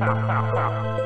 Wow, wow, wow.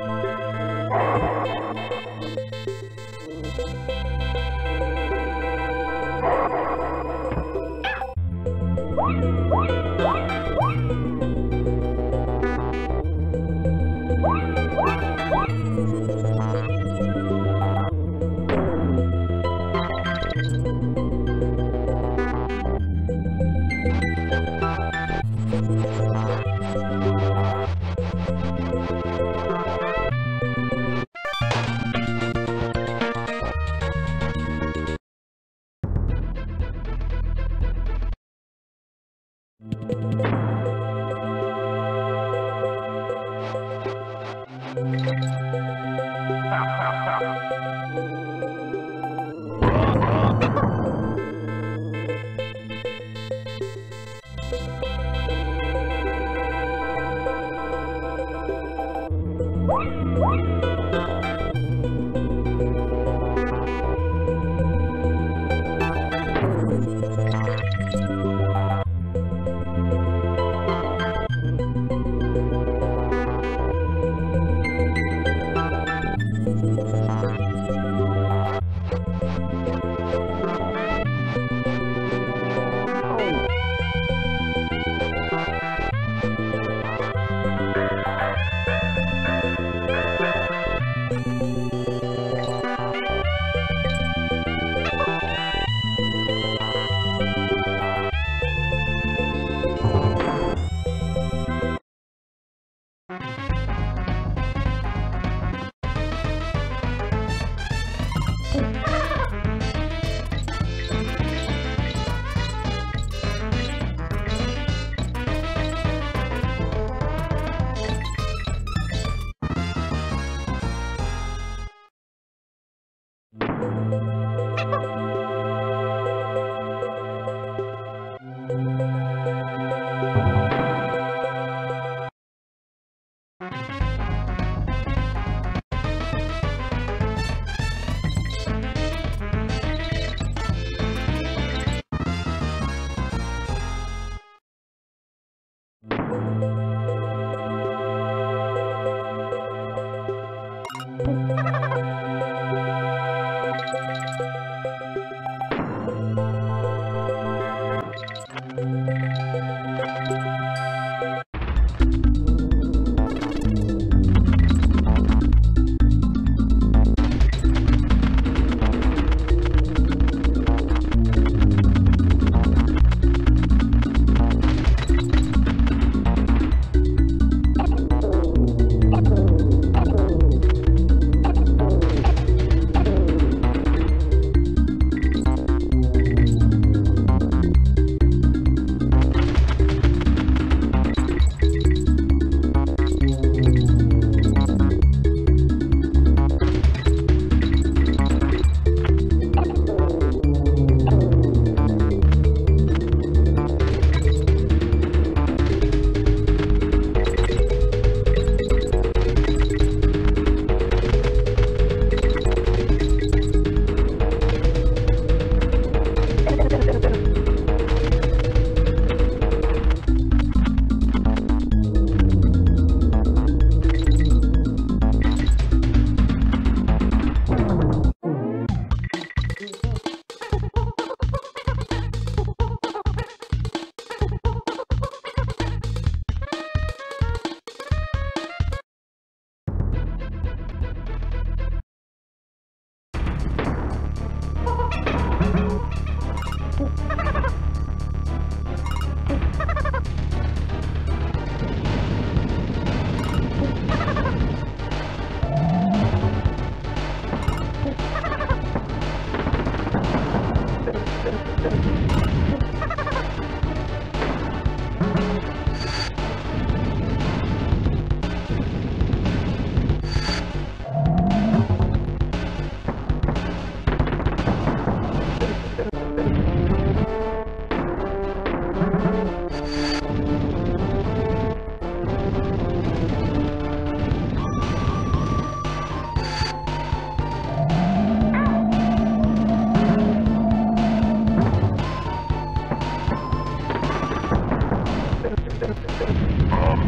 Ha ha ha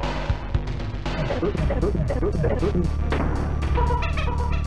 ha!